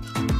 Bye.